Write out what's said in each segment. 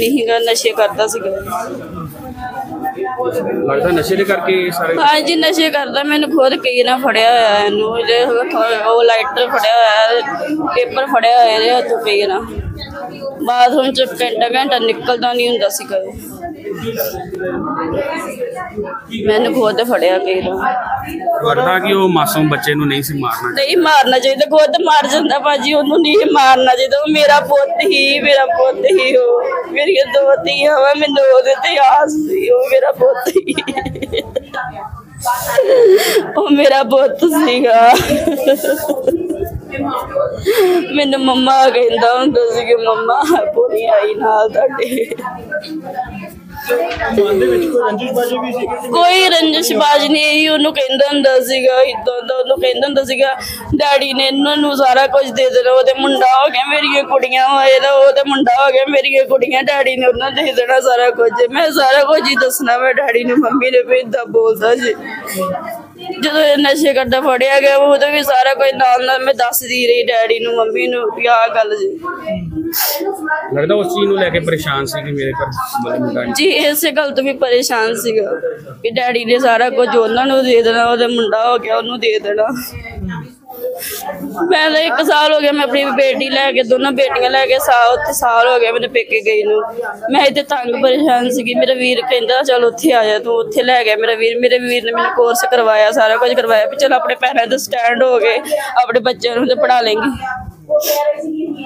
ਨਸ਼ੇ ਕਰਦਾ ਸੀਗਾ। ਲੱਗਦਾ ਨਸ਼ੇ ਦੇ ਕਰਕੇ ਇਹ ਸਾਰੇ ਹਾਂਜੀ ਨਸ਼ੇ ਕਰਦਾ। ਮੈਨੂੰ ਖੁਦ ਕਈ ਨਾ ਫੜਿਆ ਹੋਇਆ ਇਹਨੂੰ। ਉਹ ਲਾਈਟਰ ਫੜਿਆ ਹੋਇਆ ਪੇਪਰ ਫੜਿਆ ਹੋਇਆ ਇਹਦੇ ਹੱਥੋਂ ਕਈ ਨਾ। ਬਾਥਰੂਮ ਚ ਘੰਟਾ ਘੰਟਾ ਨਿਕਲਦਾ ਨਹੀਂ ਹੁੰਦਾ ਸੀ ਕਦੇ। ਮੈਨੂੰ ਖੁਦ ਫੜਿਆ ਨਾ ਲੱਗਦਾ ਕਿ ਉਹ ਮਾਸੂਮ ਬੱਚੇ ਨੂੰ ਨਹੀਂ ਸੀ ਮਾਰਨਾ ਨਹੀਂ ਮਾਰਨਾ ਚਾਹੀਦਾ ਖੁਦ ਮਾਰ ਜਾਂਦਾ ਭਾਜੀ ਉਹਨੂੰ ਨਹੀਂ ਮਾਰਨਾ ਚਾਹੀਦਾ। ਉਹ ਮੇਰਾ ਪੁੱਤ ਹੀ ਮੇਰਾ ਪੁੱਤ ਹੀ ਉਹ। ਮੇਰੀਆਂ ਦੋ ਧੀਆਂ ਵਾ ਮੈਨੂੰ ਉਹਦੇ ਤੇ ਆਸ ਸੀ ਉਹ ਮੇਰਾ ਪੁੱਤ ਹੀ। ਉਹ ਮੇਰਾ ਪੁੱਤ ਸੀਗਾ। ਮੈਨੂੰ ਮੰਮਾ ਕਹਿੰਦਾ ਹੁੰਦਾ ਸੀ ਕਿ ਮੰਮਾ ਪੂਰੀ ਆਈ ਨਾਲ ਤੁਹਾਡੇ। ਮਨ ਦੇ ਵਿੱਚ ਕੋਈ ਰੰਜਿਸ਼ ਬਾਜੀ ਵੀ ਸੀ ਕੋਈ ਰੰਜਿਸ਼ਬਾਜ਼ ਨਹੀਂ ਇਹੀ ਉਹਨੂੰ ਕਹਿੰਦਾ ਹੁੰਦਾ ਸੀਗਾ ਇਦਾਂ ਦਾ ਉਹਨੂੰ ਕਹਿੰਦਾ ਹੁੰਦਾ ਸੀਗਾ ਡੈਡੀ ਨੇ ਇਹਨਾਂ ਨੂੰ ਸਾਰਾ ਕੁਝ ਦੇ ਦੇਣਾ ਉਹਦੇ ਮੁੰਡਾ ਹੋ ਗਿਆ ਮੇਰੀਆਂ ਕੁੜੀਆਂ ਹੋਏ ਨਾ ਉਹਦੇ ਮੁੰਡਾ ਹੋ ਗਿਆ ਮੇਰੀਆਂ ਕੁੜੀਆਂ ਡੈਡੀ ਨੇ ਉਹਨਾਂ ਦੇ ਦੇਣਾ ਸਾਰਾ ਕੁਝ। ਮੈਂ ਸਾਰਾ ਕੁਝ ਹੀ ਦੱਸਣਾ ਮੈਂ ਡੈਡੀ ਨੂੰ ਮੰਮੀ ਨੇ ਵੀ ਏਦਾਂ ਬੋਲਦਾ ਸੀ। ਜਦੋਂ ਇਹ ਨਸ਼ੇ ਕਰਦਾ ਫੜਿਆ ਗਿਆ ਉਦੋਂ ਵੀ ਸਾਰਾ ਕੁਝ ਨਾਲ ਨਾਲ ਮੈਂ ਦੱਸਦੀ ਰਹੀ ਡੈਡੀ ਨੂੰ ਮੰਮੀ ਨੂੰ ਵੀ ਆਹ ਗੱਲ ਜੀ ਲੱਗਦਾ ਉਸ ਚੀਜ਼ ਨੂੰ ਲੈ ਕੇ ਪਰੇਸ਼ਾਨ ਸੀ ਕਿ ਮੇਰੇ ਘਰ ਮਤਲਬ ਮੁੰਡਾ ਨਹੀਂ। ਜੀ ਇਸੇ ਗੱਲ ਤੋਂ ਵੀ ਪਰੇਸ਼ਾਨ ਸੀਗਾ ਕਿ ਡੈਡੀ ਨੇ ਸਾਰਾ ਕੁਝ ਉਹਨਾਂ ਨੂੰ ਦੇ ਦੇਣਾ ਉਹਦੇ ਮੁੰਡਾ ਹੋ ਗਿਆ ਉਹਨੂੰ ਦੇ ਦੇਣਾ ਮੈਂ ਤਾਂ ਇੱਕ ਸਾਲ ਹੋ ਗਿਆ ਮੈਂ ਆਪਣੀ ਬੇਟੀ ਲੈ ਕੇ, ਦੋਨੋਂ ਬੇਟੀਆਂ ਲੈ ਕੇ ਸਾਲ ਉੱਥੇ ਸਾਲ ਹੋ ਗਿਆ ਮੈਨੂੰ ਪੇਕੇ ਗਈ ਨੂੰ। ਮੈਂ ਇੱਥੇ ਤੰਗ ਪਰੇਸ਼ਾਨ ਸੀਗੀ, ਮੇਰਾ ਵੀਰ ਕਹਿੰਦਾ, ਚਲ ਉੱਥੇ ਆ ਜਾ, ਤੂੰ ਉੱਥੇ ਲੈ ਗਿਆ ਮੇਰਾ ਵੀਰ। ਮੇਰੇ ਵੀਰ ਨੇ ਮੈਨੂੰ ਕੋਰਸ ਕਰਵਾਇਆ, ਸਾਰਾ ਕੁਝ ਕਰਵਾਇਆ ਵੀ ਚਲ ਆਪਣੇ ਪੈਰਾਂ ਤੇ ਸਟੈਂਡ ਹੋ ਗਏ ਆਪਣੇ ਬੱਚਿਆਂ ਨੂੰ ਤੇ ਪੜਾ ਲੇਂਗੀ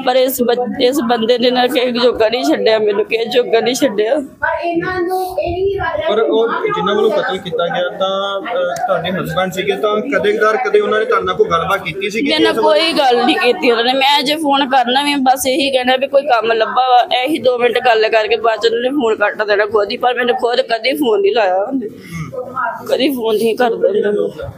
ਪਰ ਇਸ ਬੱਚ- ਇਸ ਬੰਦੇ ਨੇ ਨਾ ਕਿਸੇ ਜੋਗਾ ਨਹੀਂ ਛੱਡਿਆ ਮੈਨੂੰ ਕਿਸੇ ਜੋਗਾ ਨਹੀਂ ਛੱਡਿਆ। ਪਰ ਉਹ ਜਿਨ੍ਹਾਂ ਵੱਲੋਂ ਕਤਲ ਕੀਤਾ ਗਿਆ ਤਾਂ ਅਹ, ਤੁਹਾਡੇ ਹਸਬੰਡ ਸੀਗੇ ਤਾਂ ਕਦੇ ਕਦਾਰ ਕਦੇ ਉਹਨਾਂ ਨੇ ਤੁਹਾਡੇ ਨਾਲ ਕੋਈ ਗੱਲਬਾਤ ਕੀਤੀ ਸੀ ਮੇਰੇ ਨਾਲ ਕੋਈ ਗੱਲ ਨਹੀਂ ਕੀਤੀ ਉਹਨਾਂ ਨੇ। ਮੈਂ ਜੇ ਫੋਨ ਕਰਨਾ ਵੀ ਬਸ ਇਹੀ ਕਹਿਣਾ ਵੀ ਕੋਈ ਕੰਮ ਲੱਭਾ ਵਾ। ਇਹੀ 2 ਮਿੰਟ ਗੱਲ ਕਰਕੇ ਬਾਅਦ ਚ ਉਹਨਾਂ ਨੇ ਫੋਨ ਕੱਟ ਦੇਣਾ ਖੁਦ ਹੀ ਪਰ ਮੈਨੂੰ ਖੁਦ ਕਦੀ ਫੋਨ ਨਹੀਂ ਲਾਇਆ ਉਹਨੇ। ਕਦੀ ਫੋਨ ਨਹੀਂ ਕਰਦਾ। ਹੁੰਦਾ